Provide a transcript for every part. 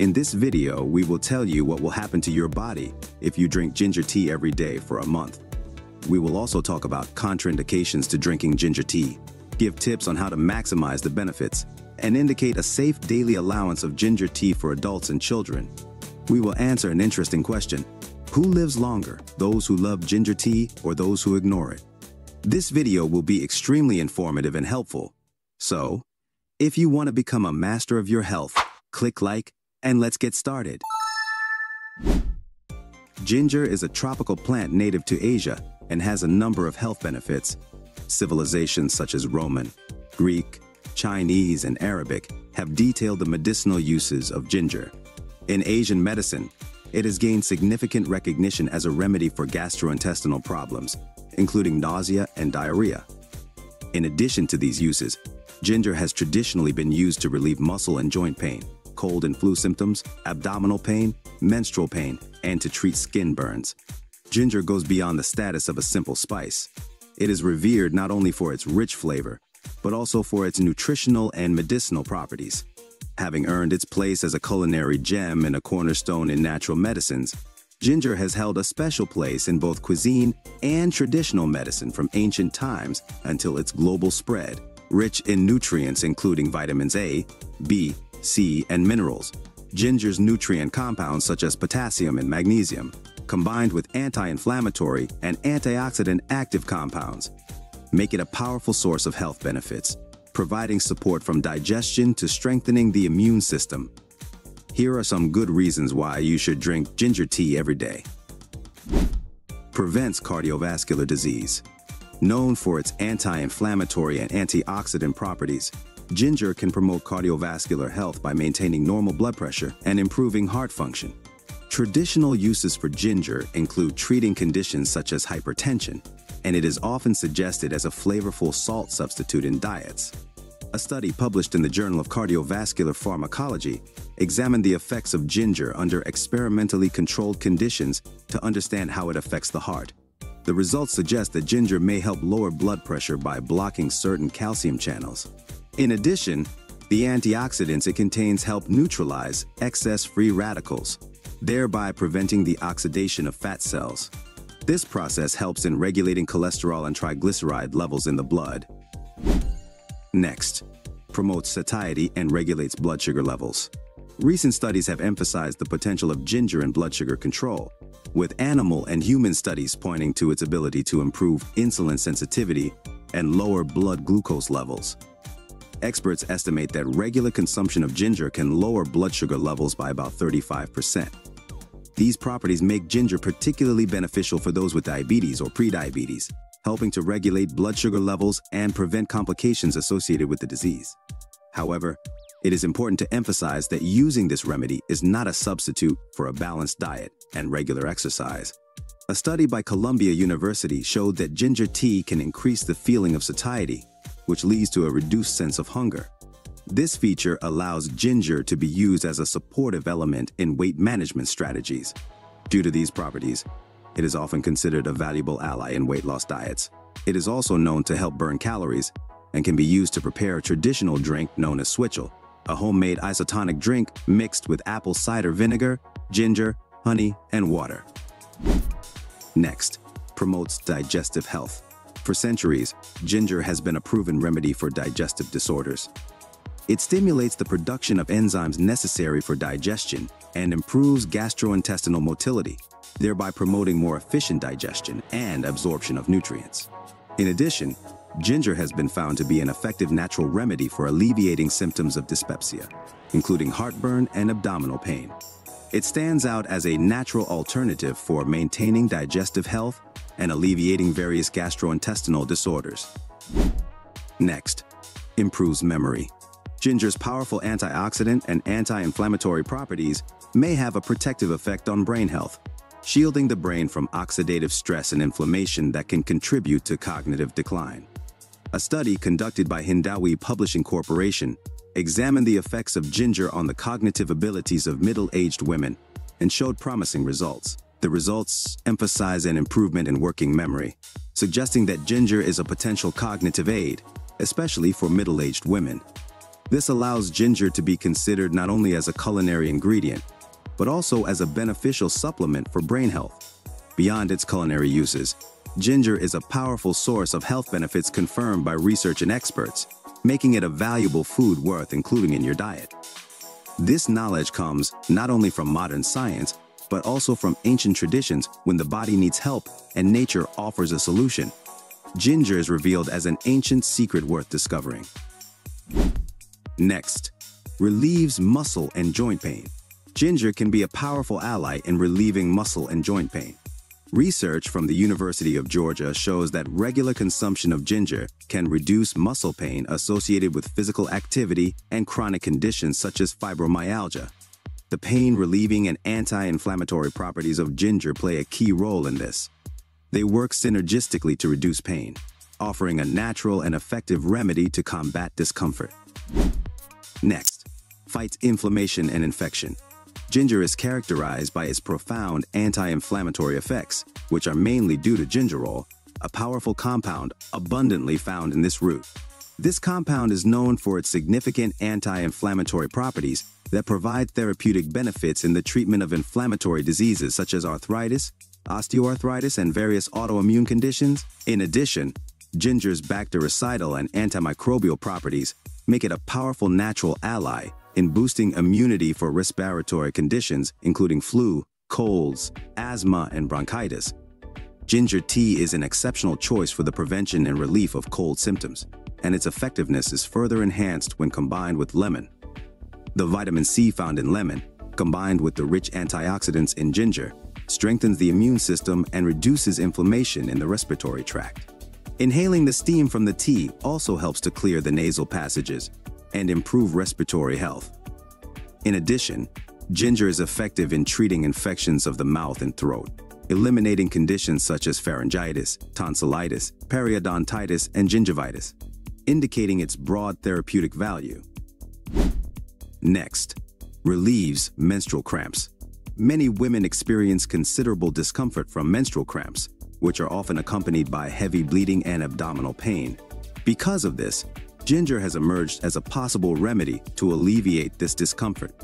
In this video, we will tell you what will happen to your body if you drink ginger tea every day for a month. We will also talk about contraindications to drinking ginger tea, give tips on how to maximize the benefits, and indicate a safe daily allowance of ginger tea for adults and children. We will answer an interesting question. Who lives longer, those who love ginger tea or those who ignore it? This video will be extremely informative and helpful. So, if you want to become a master of your health, click like and let's get started. Ginger is a tropical plant native to Asia and has a number of health benefits. Civilizations such as Roman, Greek, Chinese, and Arabic have detailed the medicinal uses of ginger. In Asian medicine, it has gained significant recognition as a remedy for gastrointestinal problems, including nausea and diarrhea. In addition to these uses, ginger has traditionally been used to relieve muscle and joint pain, cold and flu symptoms, abdominal pain, menstrual pain, and to treat skin burns. Ginger goes beyond the status of a simple spice. It is revered not only for its rich flavor, but also for its nutritional and medicinal properties. Having earned its place as a culinary gem and a cornerstone in natural medicines, ginger has held a special place in both cuisine and traditional medicine from ancient times until its global spread, rich in nutrients including vitamins A, B, C, and minerals. Ginger's nutrient compounds such as potassium and magnesium, combined with anti-inflammatory and antioxidant active compounds, make it a powerful source of health benefits, providing support from digestion to strengthening the immune system. Here are some good reasons why you should drink ginger tea every day. Prevents cardiovascular disease. Known for its anti-inflammatory and antioxidant properties, ginger can promote cardiovascular health by maintaining normal blood pressure and improving heart function. Traditional uses for ginger include treating conditions such as hypertension, and it is often suggested as a flavorful salt substitute in diets. A study published in the Journal of Cardiovascular Pharmacology examined the effects of ginger under experimentally controlled conditions to understand how it affects the heart. The results suggest that ginger may help lower blood pressure by blocking certain calcium channels. In addition, the antioxidants it contains help neutralize excess free radicals, thereby preventing the oxidation of fat cells. This process helps in regulating cholesterol and triglyceride levels in the blood. Next, promotes satiety and regulates blood sugar levels. Recent studies have emphasized the potential of ginger in blood sugar control, with animal and human studies pointing to its ability to improve insulin sensitivity and lower blood glucose levels. Experts estimate that regular consumption of ginger can lower blood sugar levels by about 35%. These properties make ginger particularly beneficial for those with diabetes or prediabetes, helping to regulate blood sugar levels and prevent complications associated with the disease. However, it is important to emphasize that using this remedy is not a substitute for a balanced diet and regular exercise. A study by Columbia University showed that ginger tea can increase the feeling of satiety, which leads to a reduced sense of hunger. This feature allows ginger to be used as a supportive element in weight management strategies. Due to these properties, it is often considered a valuable ally in weight loss diets. It is also known to help burn calories and can be used to prepare a traditional drink known as switchel, a homemade isotonic drink mixed with apple cider vinegar, ginger, honey, and water. Next, promotes digestive health. For centuries, ginger has been a proven remedy for digestive disorders. It stimulates the production of enzymes necessary for digestion and improves gastrointestinal motility, thereby promoting more efficient digestion and absorption of nutrients. In addition, ginger has been found to be an effective natural remedy for alleviating symptoms of dyspepsia, including heartburn and abdominal pain. It stands out as a natural alternative for maintaining digestive health and alleviating various gastrointestinal disorders. Next, improves memory. Ginger's powerful antioxidant and anti-inflammatory properties may have a protective effect on brain health, shielding the brain from oxidative stress and inflammation that can contribute to cognitive decline. A study conducted by Hindawi Publishing Corporation examined the effects of ginger on the cognitive abilities of middle-aged women and showed promising results. The results emphasize an improvement in working memory, suggesting that ginger is a potential cognitive aid, especially for middle-aged women. This allows ginger to be considered not only as a culinary ingredient, but also as a beneficial supplement for brain health. Beyond its culinary uses, ginger is a powerful source of health benefits confirmed by research and experts, making it a valuable food worth including in your diet. This knowledge comes not only from modern science, but also from ancient traditions when the body needs help and nature offers a solution. Ginger is revealed as an ancient secret worth discovering. Next, relieves muscle and joint pain. Ginger can be a powerful ally in relieving muscle and joint pain. Research from the University of Georgia shows that regular consumption of ginger can reduce muscle pain associated with physical activity and chronic conditions such as fibromyalgia. The pain-relieving and anti-inflammatory properties of ginger play a key role in this. They work synergistically to reduce pain, offering a natural and effective remedy to combat discomfort. Next, fights inflammation and infection. Ginger is characterized by its profound anti-inflammatory effects, which are mainly due to gingerol, a powerful compound abundantly found in this root. This compound is known for its significant anti-inflammatory properties that provide therapeutic benefits in the treatment of inflammatory diseases such as arthritis, osteoarthritis, and various autoimmune conditions. In addition, ginger's bactericidal and antimicrobial properties make it a powerful natural ally in boosting immunity for respiratory conditions including flu, colds, asthma, and bronchitis. Ginger tea is an exceptional choice for the prevention and relief of cold symptoms, and its effectiveness is further enhanced when combined with lemon. The vitamin C found in lemon, combined with the rich antioxidants in ginger, strengthens the immune system and reduces inflammation in the respiratory tract. Inhaling the steam from the tea also helps to clear the nasal passages and improve respiratory health. In addition, ginger is effective in treating infections of the mouth and throat, eliminating conditions such as pharyngitis, tonsillitis, periodontitis, and gingivitis, indicating its broad therapeutic value. Next, relieves menstrual cramps. Many women experience considerable discomfort from menstrual cramps, which are often accompanied by heavy bleeding and abdominal pain. Because of this, ginger has emerged as a possible remedy to alleviate this discomfort.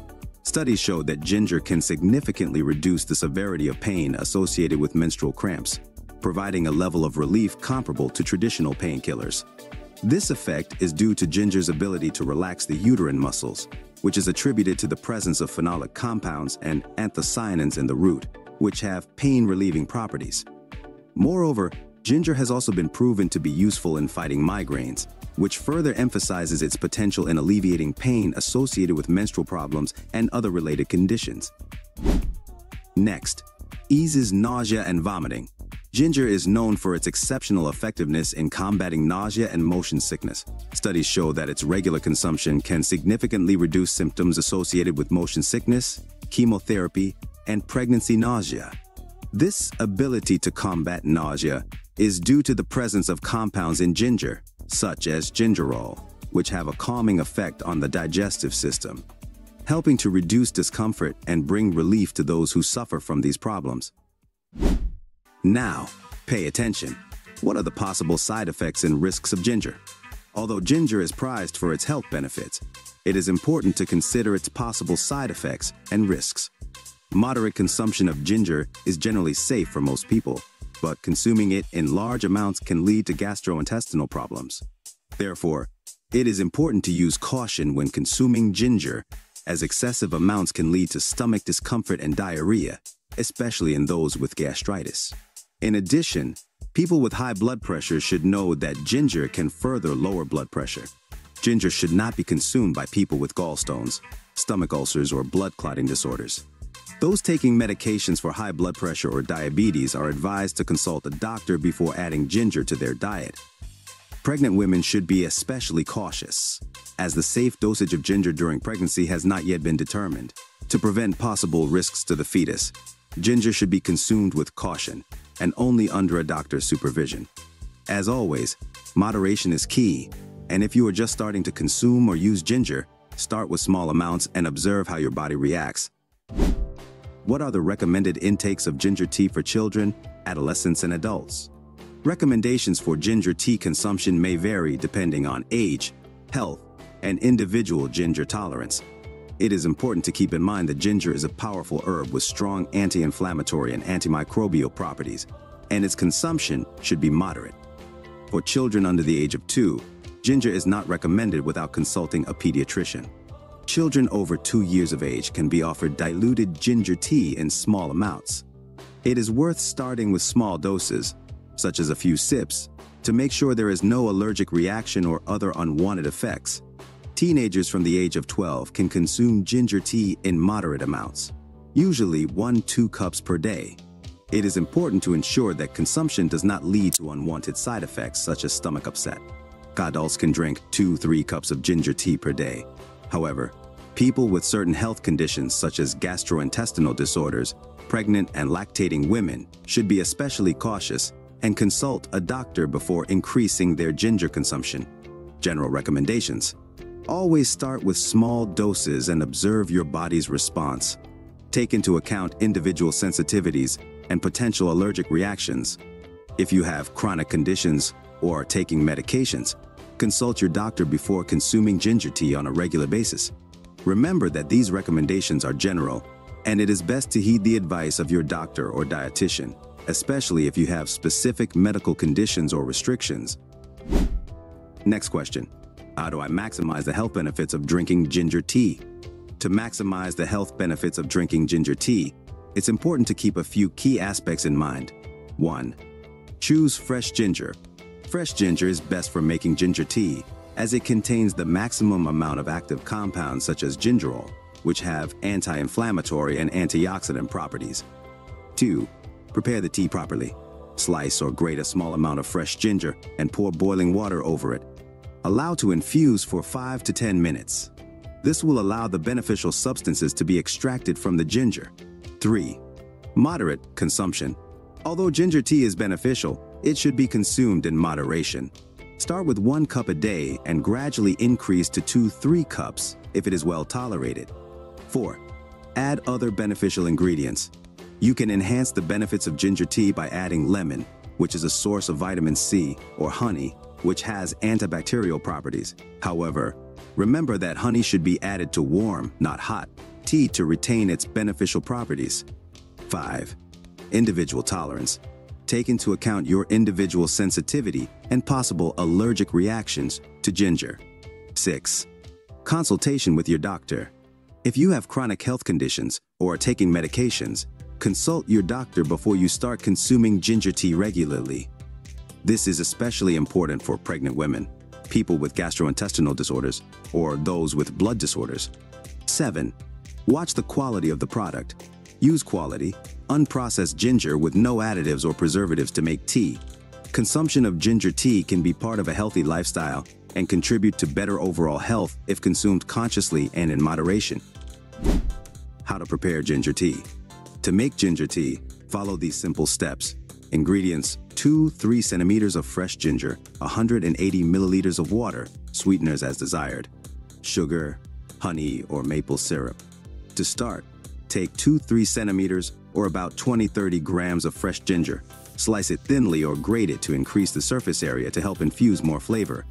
Studies show that ginger can significantly reduce the severity of pain associated with menstrual cramps, providing a level of relief comparable to traditional painkillers. This effect is due to ginger's ability to relax the uterine muscles, which is attributed to the presence of phenolic compounds and anthocyanins in the root, which have pain-relieving properties. Moreover, ginger has also been proven to be useful in fighting migraines, which further emphasizes its potential in alleviating pain associated with menstrual problems and other related conditions. Next, eases nausea and vomiting. Ginger is known for its exceptional effectiveness in combating nausea and motion sickness. Studies show that its regular consumption can significantly reduce symptoms associated with motion sickness, chemotherapy, and pregnancy nausea. This ability to combat nausea is due to the presence of compounds in ginger, such as gingerol, which have a calming effect on the digestive system, helping to reduce discomfort and bring relief to those who suffer from these problems. Now, pay attention. What are the possible side effects and risks of ginger? Although ginger is prized for its health benefits, it is important to consider its possible side effects and risks. Moderate consumption of ginger is generally safe for most people, but consuming it in large amounts can lead to gastrointestinal problems. Therefore, it is important to use caution when consuming ginger, as excessive amounts can lead to stomach discomfort and diarrhea, especially in those with gastritis. In addition, people with high blood pressure should know that ginger can further lower blood pressure. Ginger should not be consumed by people with gallstones, stomach ulcers, or blood clotting disorders. Those taking medications for high blood pressure or diabetes are advised to consult a doctor before adding ginger to their diet. Pregnant women should be especially cautious, as the safe dosage of ginger during pregnancy has not yet been determined. To prevent possible risks to the fetus, ginger should be consumed with caution, and only under a doctor's supervision. As always, moderation is key, and if you are just starting to consume or use ginger, start with small amounts and observe how your body reacts. What are the recommended intakes of ginger tea for children, adolescents, and adults? Recommendations for ginger tea consumption may vary depending on age, health, and individual ginger tolerance. It is important to keep in mind that ginger is a powerful herb with strong anti-inflammatory and antimicrobial properties, and its consumption should be moderate. For children under the age of two, ginger is not recommended without consulting a pediatrician. Children over two years of age can be offered diluted ginger tea in small amounts. It is worth starting with small doses, such as a few sips, to make sure there is no allergic reaction or other unwanted effects. Teenagers from the age of 12 can consume ginger tea in moderate amounts, usually 1-2 cups per day. It is important to ensure that consumption does not lead to unwanted side effects such as stomach upset. Adults can drink 2-3 cups of ginger tea per day. However, people with certain health conditions such as gastrointestinal disorders, pregnant and lactating women should be especially cautious and consult a doctor before increasing their ginger consumption. General recommendations. Always start with small doses and observe your body's response. Take into account individual sensitivities and potential allergic reactions. If you have chronic conditions or are taking medications, consult your doctor before consuming ginger tea on a regular basis. Remember that these recommendations are general, and it is best to heed the advice of your doctor or dietitian especially if you have specific medical conditions or restrictions. Next question. How do I maximize the health benefits of drinking ginger tea? To maximize the health benefits of drinking ginger tea, it's important to keep a few key aspects in mind. 1. Choose fresh ginger. Fresh ginger is best for making ginger tea, as it contains the maximum amount of active compounds such as gingerol, which have anti-inflammatory and antioxidant properties. 2. Prepare the tea properly. Slice or grate a small amount of fresh ginger and pour boiling water over it. Allow to infuse for 5 to 10 minutes. This will allow the beneficial substances to be extracted from the ginger. 3. Moderate consumption. Although ginger tea is beneficial, it should be consumed in moderation. Start with one cup a day and gradually increase to two, three cups if it is well tolerated. 4. Add other beneficial ingredients. You can enhance the benefits of ginger tea by adding lemon, which is a source of vitamin C, or honey, which has antibacterial properties. However, remember that honey should be added to warm, not hot, tea to retain its beneficial properties. 5. Individual tolerance. Take into account your individual sensitivity and possible allergic reactions to ginger. 6. Consultation with your doctor. If you have chronic health conditions or are taking medications, Consult your doctor before you start consuming ginger tea regularly. This is especially important for pregnant women, people with gastrointestinal disorders, or those with blood disorders. 7. Watch the quality of the product. Use quality, unprocessed ginger with no additives or preservatives to make tea. Consumption of ginger tea can be part of a healthy lifestyle and contribute to better overall health if consumed consciously and in moderation. How to prepare ginger tea. To make ginger tea, follow these simple steps. Ingredients, 2-3 centimeters of fresh ginger, 180 milliliters of water, sweeteners as desired, sugar, honey, or maple syrup. To start, take 2-3 centimeters or about 20-30 grams of fresh ginger. Slice it thinly or grate it to increase the surface area to help infuse more flavor.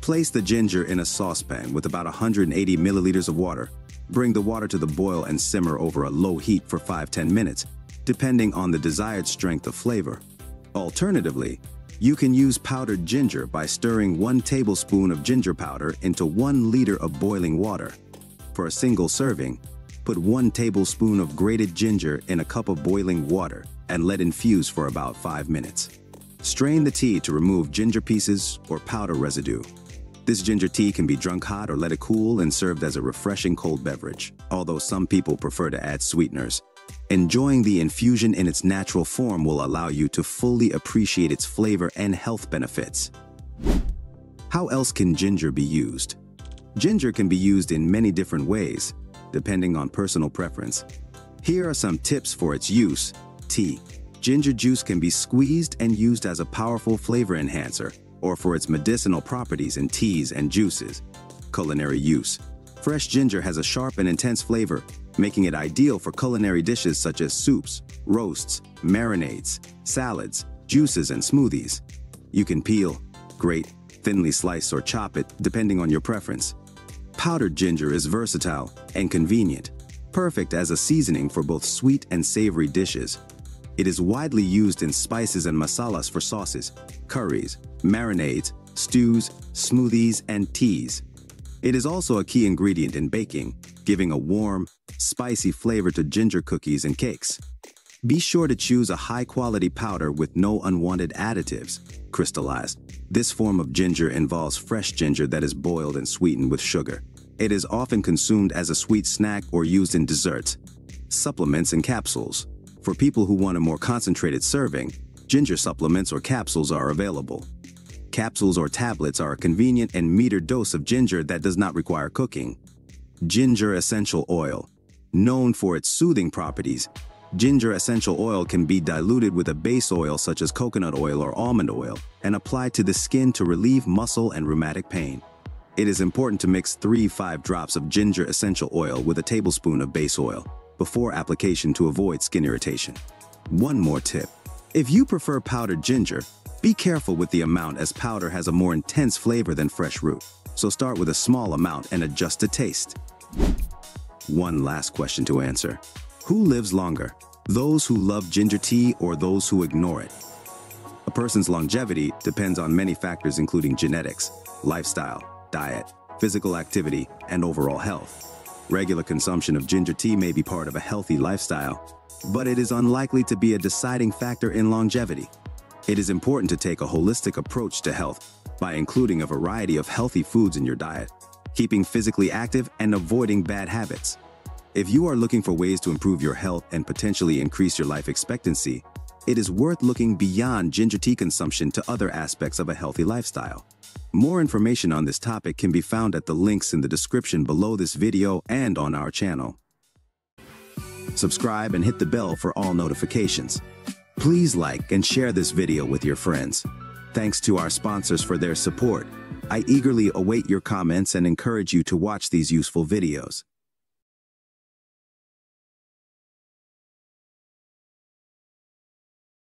Place the ginger in a saucepan with about 180 milliliters of water. Bring the water to the boil and simmer over a low heat for 5-10 minutes, depending on the desired strength of flavor. Alternatively, you can use powdered ginger by stirring 1 tablespoon of ginger powder into 1 liter of boiling water. For a single serving, put 1 tablespoon of grated ginger in a cup of boiling water and let infuse for about 5 minutes. Strain the tea to remove ginger pieces or powder residue. This ginger tea can be drunk hot or let it cool and served as a refreshing cold beverage, although some people prefer to add sweeteners. Enjoying the infusion in its natural form will allow you to fully appreciate its flavor and health benefits. How else can ginger be used? Ginger can be used in many different ways, depending on personal preference. Here are some tips for its use. Tea. Ginger juice can be squeezed and used as a powerful flavor enhancer, or for its medicinal properties in teas and juices. Culinary use. Fresh ginger has a sharp and intense flavor, making it ideal for culinary dishes such as soups, roasts, marinades, salads, juices, and smoothies. You can peel, grate, thinly slice or chop it depending on your preference. Powdered ginger is versatile and convenient, perfect as a seasoning for both sweet and savory dishes. It is widely used in spices and masalas for sauces, curries, marinades, stews, smoothies, and teas. It is also a key ingredient in baking, giving a warm, spicy flavor to ginger cookies and cakes. Be sure to choose a high-quality powder with no unwanted additives, crystallized. This form of ginger involves fresh ginger that is boiled and sweetened with sugar. It is often consumed as a sweet snack or used in desserts, supplements, and capsules. For people who want a more concentrated serving, ginger supplements or capsules are available. Capsules or tablets are a convenient and metered dose of ginger that does not require cooking. Ginger essential oil. Known for its soothing properties, Ginger essential oil can be diluted with a base oil such as coconut oil or almond oil and applied to the skin to relieve muscle and rheumatic pain. It is important to mix 3-5 drops of ginger essential oil with a tablespoon of base oil before application to avoid skin irritation. One more tip. If you prefer powdered ginger, be careful with the amount as powder has a more intense flavor than fresh root, so start with a small amount and adjust to taste. One last question to answer. Who lives longer? Those who love ginger tea or those who ignore it? A person's longevity depends on many factors including genetics, lifestyle, diet, physical activity, and overall health. Regular consumption of ginger tea may be part of a healthy lifestyle, but it is unlikely to be a deciding factor in longevity. It is important to take a holistic approach to health by including a variety of healthy foods in your diet, keeping physically active and avoiding bad habits. If you are looking for ways to improve your health and potentially increase your life expectancy, it is worth looking beyond ginger tea consumption to other aspects of a healthy lifestyle. More information on this topic can be found at the links in the description below this video and on our channel. Subscribe and hit the bell for all notifications. Please like and share this video with your friends. Thanks to our sponsors for their support. I eagerly await your comments and encourage you to watch these useful videos.